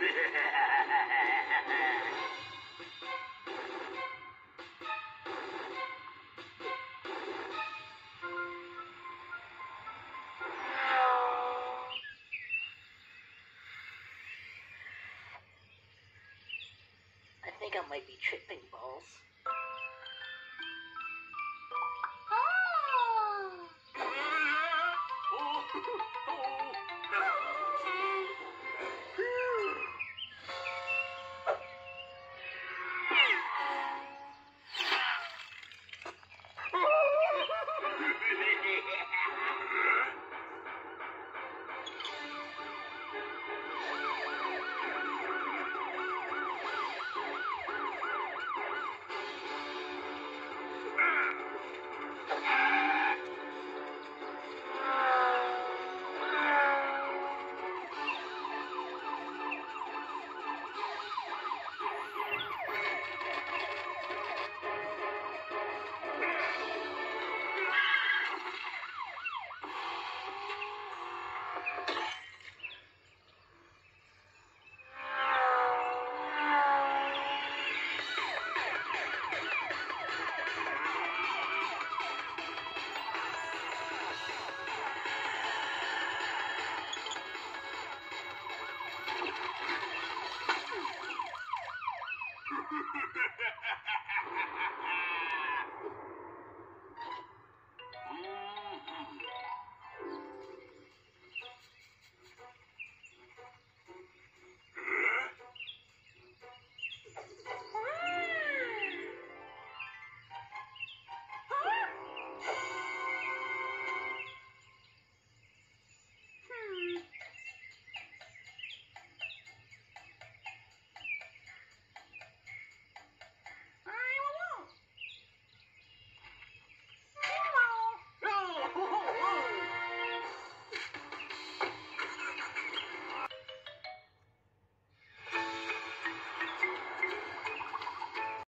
I think I might be tripping balls. Ha ha ha ha ha ha!